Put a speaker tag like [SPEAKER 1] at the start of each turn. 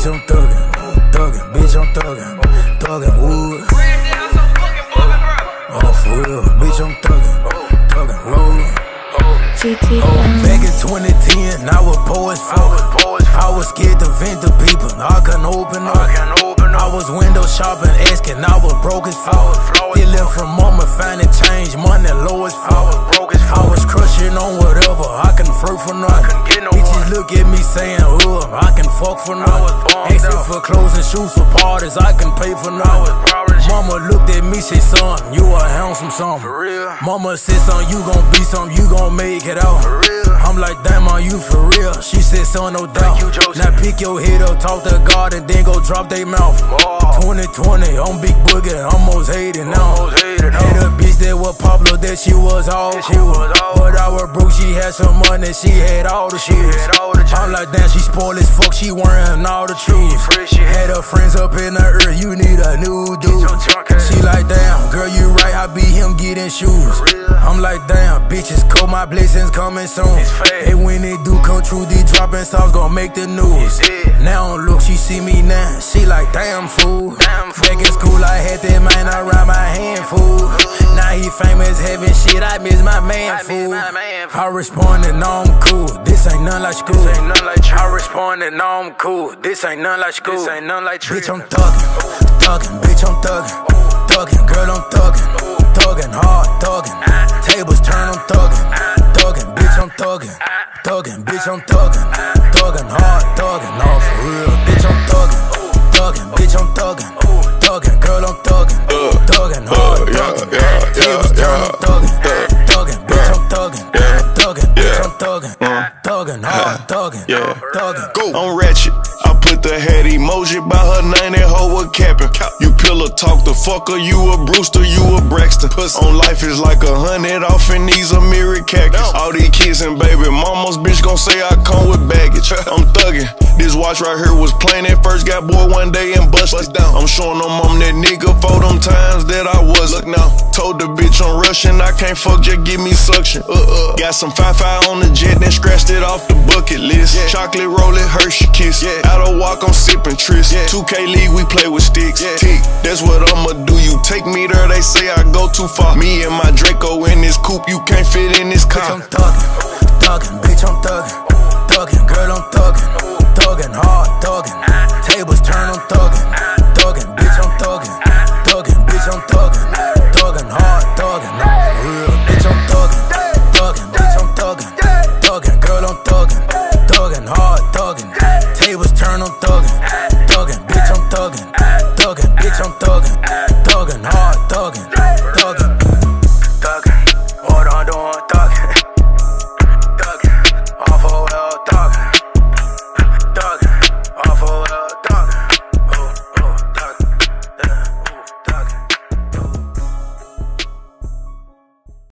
[SPEAKER 1] bitch, I'm thuggin', thuggin', bitch, I'm thuggin', thuggin' wood. Oh, for real, bitch, I'm thuggin', thuggin' wood.
[SPEAKER 2] GT
[SPEAKER 1] Oh, back in 2010, I was poor as fuck. I was scared to vent to people, I couldn't open up. I was window shopping, asking, I was broke as fuck. Stealing from mama, finding change, money low as fuck. Fuck for nothing. Asking for clothes and shoes for parties, I can pay for nothing. Mama looked at me, say, son, you a handsome son. Mama said, son, you gon' be something, you gon' make it out. I'm like, damn, are you for real? She said, son, no doubt. Now pick your head up, talk to God, and then go drop they mouth. 2020, on Big Boogie, almost hating now. Had a bitch that was Pablo, that she was all cool. But I was broke, she had some money, she had all the shoes. I'm like, damn, she spoiled as fuck, she wearing all the shoes. Had her friends up in the earth, you need a new dude. She like, damn, girl, you right, I be him getting shoes. I'm like, damn, bitches, cold, my blessings coming soon. And when they do come true, these dropping songs gon' make the news. Now look, she see me now, she like, damn fool. Back in school, I had that man around my hand, fool. Now he famous, having shit, I miss my man, fool. I responded, no, I'm cool. This ain't none like school. I responded, no, I'm cool. This ain't none like school. This ain't none like Bitch, I'm thuggin', thuggin', bitch, I'm thuggin', thuggin', girl, I'm thuggin', thuggin', hard thuggin'. Tables turn, I'm thuggin', thuggin', bitch, I'm thuggin', thuggin', bitch, I'm thuggin', thuggin', hard thuggin', no, for real, bitch, I'm thuggin', thuggin', uh-huh. thuggin', hard thuggin', thuggin'.
[SPEAKER 3] Go. I'm ratchet. I put the head emoji by her name, that hoe was capping. You pillow talk the fucker, you a Brewster, you a Braxton. Puss on life is like a hundred off in these a mirror cactus. All these kids and baby mamas, bitch gon' say I come with baggage. I'm thuggin'. This watch right here was plain at first, got bored one day and busted down. I'm showing them I'm that nigga I was. Look now, told the bitch I'm rushing, I can't fuck, just give me suction. Uh uh. Got some 5-5 on the jet, then scratched it off the bucket list. Chocolate roll it, Hershey kiss. Yeah. Out of walk, I'm sipping tris. Yeah. 2K league, we play with sticks. Tick, that's what I'ma do. You take me there, they say I go too far. Me and my Draco in this coupe, you can't fit in this
[SPEAKER 1] Bitch, I'm
[SPEAKER 3] car.
[SPEAKER 1] thuggin', thuggin', bitch, I'm thuggin', thuggin', girl, I'm